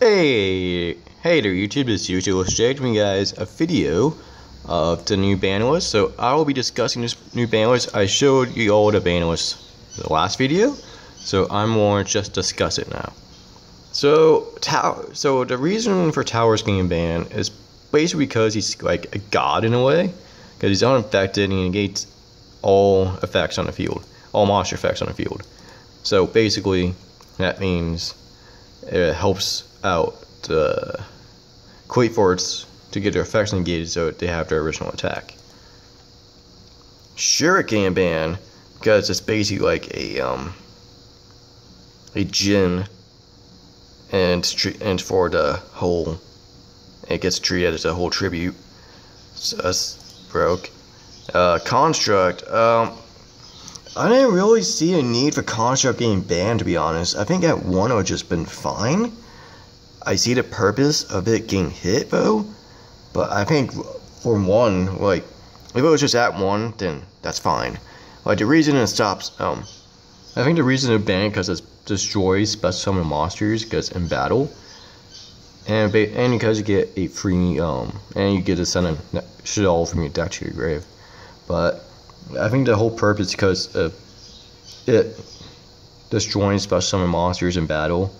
Hey, hey there YouTube, this is Usual showing you guys a video of the new ban list. So I will be discussing this new ban list. I showed you all the ban list the last video, so I'm going to just discuss it now. So tower, so the reason for Towers getting banned is basically because he's like a god in a way, because he's unaffected and he negates all effects on the field, all monster effects on the field. So basically, that means it helps out the Forts to get their effects negated so they have their original attack. Shuriken ban because it's basically like a um a Jin and and for the whole it gets treated as a whole tribute. So that's broke. Uh, construct. Um, I didn't really see a need for construct getting banned to be honest. I think at one it would just been fine. I see the purpose of it getting hit though, but I think for one, like if it was just at one, then that's fine. Like the reason it stops, um, I think the reason it banned because it destroys special summon monsters because in battle, and and because you get a free um, and you get to send a shit all from your deck to your grave, but I think the whole purpose because it destroying special summon monsters in battle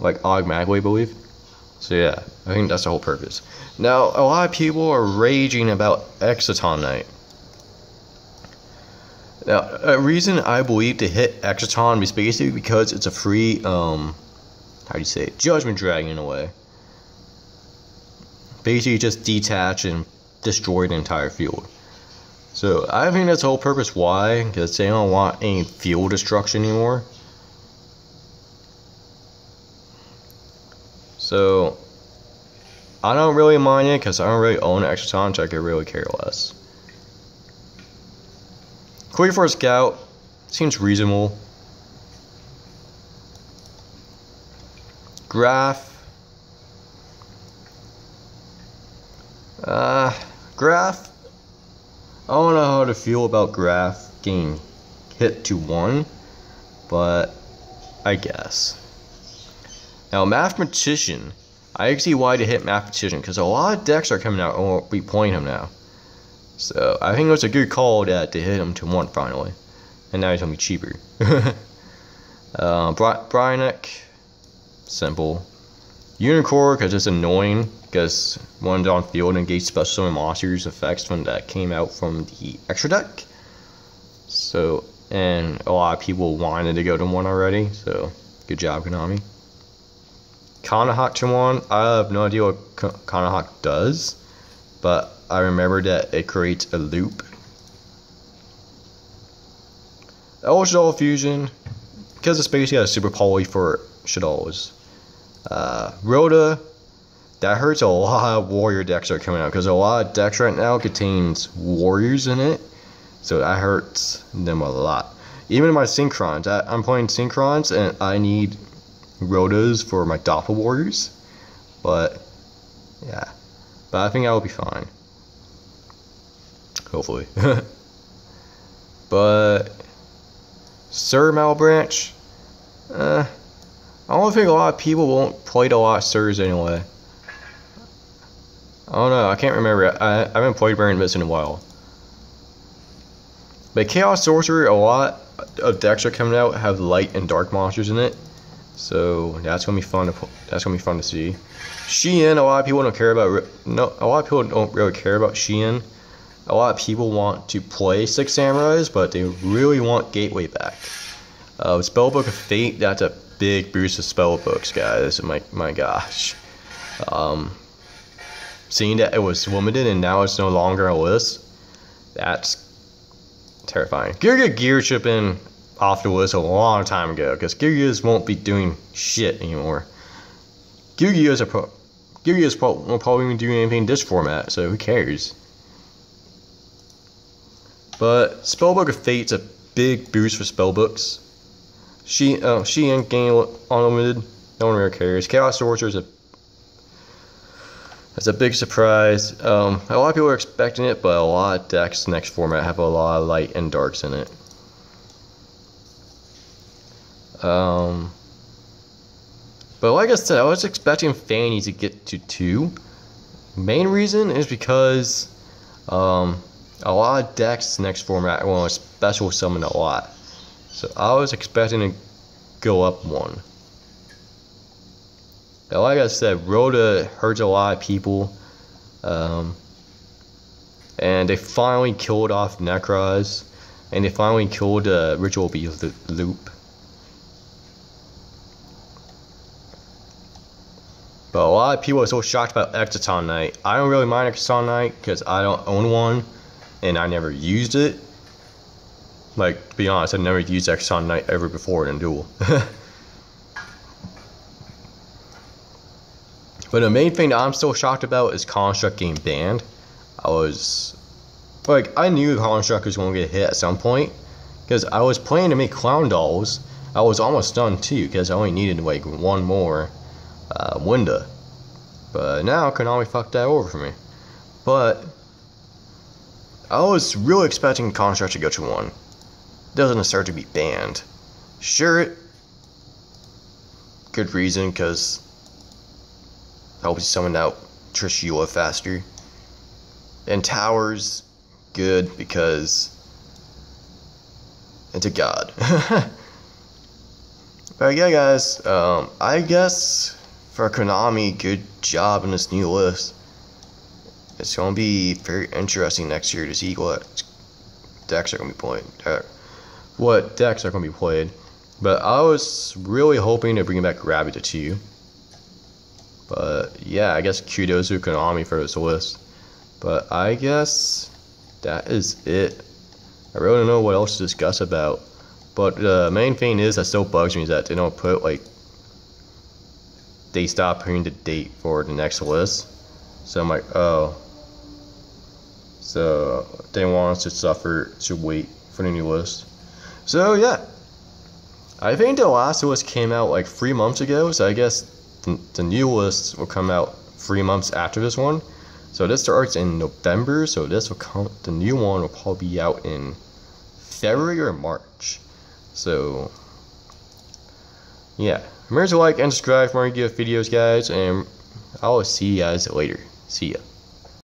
like automatically, believe. So yeah, I think that's the whole purpose. Now, a lot of people are raging about Knight. Now, a reason I believe to hit Exciton is basically because it's a free, um, how do you say it? Judgment Dragon in a way. Basically, just detach and destroy the entire field. So, I think that's the whole purpose why, because they don't want any field destruction anymore. So, I don't really mind it because I don't really own Exciton, so I could really care less. Queen for a Scout seems reasonable. Graff. Uh, Graff. I don't know how to feel about Graff getting hit to one, but I guess. Now, Mathematician, I see why to hit Mathematician because a lot of decks are coming out and will be playing him now. So I think it was a good call that to hit him to one finally, and now he's gonna be cheaper. uh, simple. Unicorn because it's annoying because one's on field and gets special monsters effects from that came out from the extra deck. So and a lot of people wanted to go to one already. So good job, Konami. Cannahawk Chimon, I have no idea what Cannahawk does, but I remember that it creates a loop. El Shaddoll Fusion, because it's basically a super poly for Shaddolls. Uh, Rhoda, that hurts a lot of warrior decks are coming out because a lot of decks right now contains warriors in it, so that hurts them a lot. Even my Synchrons, I, I'm playing Synchrons and I need Rhodas for my Doppel Warriors. But, yeah. But I think I will be fine. Hopefully. but, Cir Malebranche, uh, I don't think a lot of people won't play a lot of Cirs anyway. I don't know, I can't remember. I, I haven't played Burning Abyss in a while. But Chaos Sorcerer, a lot of decks are coming out have light and dark monsters in it. So that's gonna be fun. To, that's gonna be fun to see. Xian, a lot of people don't care about. No, a lot of people don't really care about Xian. A lot of people want to play Six Samurais, but they really want Gateway back. Uh, Spellbook of Fate, that's a big boost of spellbooks, guys. My my gosh. Um, seeing that it was limited and now it's no longer a list, that's terrifying. Gear Gear shipping off list a long time ago because Gyarados won't be doing shit anymore. Are pro- Gyarados pro- won't probably be doing anything in this format, so who cares? But Spellbook of Fate's a big boost for spellbooks. She, uh, she and Game Unlimited, no one really cares. Chaos Sorcerer is a it's a big surprise. Um, a lot of people are expecting it, but a lot of decks next format have a lot of light and darks in it. Um, But like I said, I was expecting Fanny to get to two. Main reason is because um, a lot of decks next format to special summon a lot. So I was expecting to go up one. But like I said, Rhoda hurts a lot of people. Um, and they finally killed off Nekroz. And they finally killed uh, Ritual Beast Loop. But a lot of people are so shocked about Knight. I don't really mind Knight because I don't own one and I never used it. Like, to be honest, I've never used Knight ever before in a duel. but the main thing that I'm still shocked about is Construct getting banned. I was, like, I knew Construct was going to get hit at some point. Because I was planning to make Clown Dolls. I was almost done too, because I only needed like one more uh, window. But now Konami fucked that over for me. But I was really expecting Construct to go to one. Doesn't start to be banned. Sure, good reason because helps you summon out Trishula faster. And towers, good because it's a god. but yeah, guys, um, I guess for Konami, good job in this new list. It's going to be very interesting next year to see what decks are going to be played. Uh, what decks are going to be played. But I was really hoping to bring back Rabbit 2. But yeah, I guess kudos to Konami for this list. But I guess that is it. I really don't know what else to discuss about. But the main thing is that still bugs me is that they don't put like they stopped putting the date for the next list. So I'm like, oh. So they want us to suffer to wait for the new list. So yeah. I think the last list came out like three months ago, so I guess the, the new list will come out three months after this one. So this starts in November, so this will come the new one will probably be out in February or March. So yeah. Remember to like and subscribe for more videos, guys, and I'll see you guys later. See ya.